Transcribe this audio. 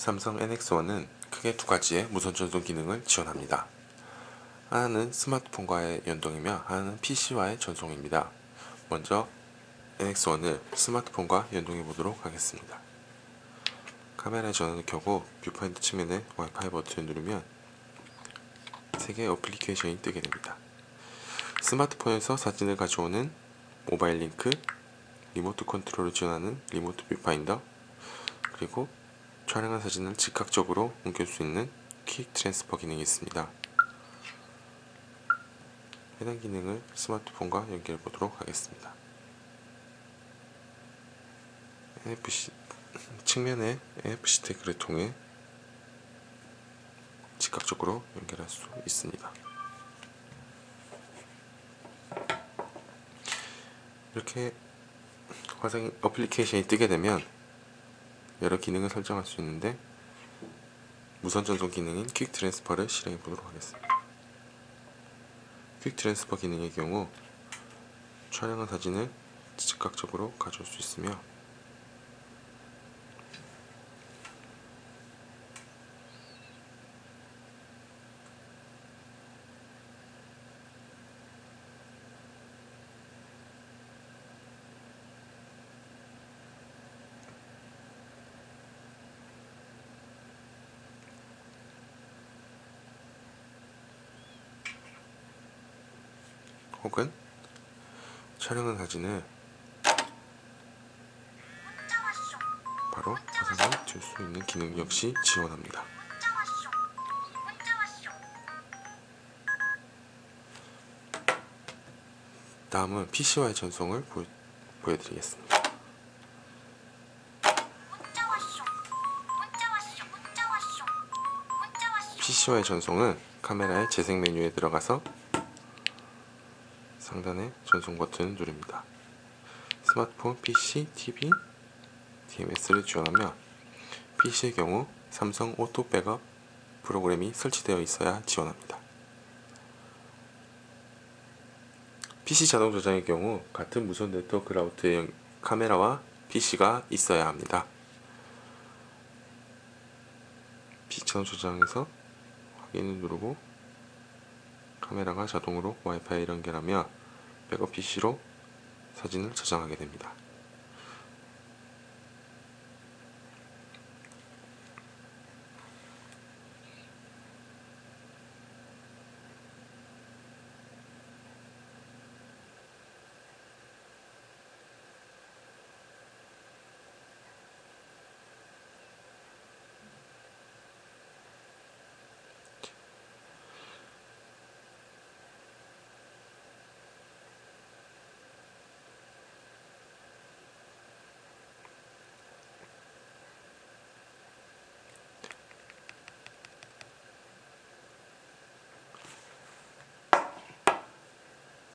삼성 NX1은 크게 두 가지의 무선 전송 기능을 지원합니다. 하나는 스마트폰과의 연동이며 하나는 PC와의 전송입니다. 먼저 NX1을 스마트폰과 연동해 보도록 하겠습니다. 카메라 전원을 켜고 뷰파인더 측면에 와이파이 버튼을 누르면 3개의 어플리케이션이 뜨게 됩니다. 스마트폰에서 사진을 가져오는 Mobile Link, 리모트 컨트롤을 지원하는 Remote Viewfinder, 그리고 촬영한 사진을 즉각적으로 옮길 수 있는 Quick Transfer 기능이 있습니다. 해당 기능을 스마트폰과 연결해 보도록 하겠습니다. NFC 측면의 NFC 태그를 통해 즉각적으로 연결할 수 있습니다. 이렇게 화상 어플리케이션이 뜨게 되면 여러 기능을 설정할 수 있는데 무선 전송 기능인 Quick Transfer를 실행해 보도록 하겠습니다. Quick Transfer 기능의 경우 촬영한 사진을 즉각적으로 가져올 수 있으며 혹은 촬영한 사진을 바로 화상을 줄 수 있는 기능 역시 지원합니다. 다음은 PC와의 전송을 보, 보여드리겠습니다. PC와의 전송은 카메라의 재생 메뉴에 들어가서 상단의 전송 버튼을 누릅니다. 스마트폰, PC, TV, DMS를 지원하며 PC의 경우 삼성 Auto Backup 프로그램이 설치되어 있어야 지원합니다. PC 자동 저장의 경우 같은 무선 네트워크 라우터의 카메라와 PC가 있어야 합니다. PC 자동 저장에서 확인을 누르고 카메라가 자동으로 와이파이 연결하며 백업 PC로 사진을 저장하게 됩니다.